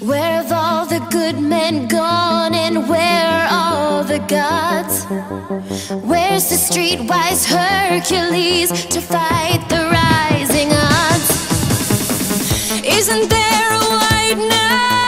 Where have all the good men gone and where are all the gods? Where's the streetwise Hercules to fight the rising odds? Isn't there a white knight?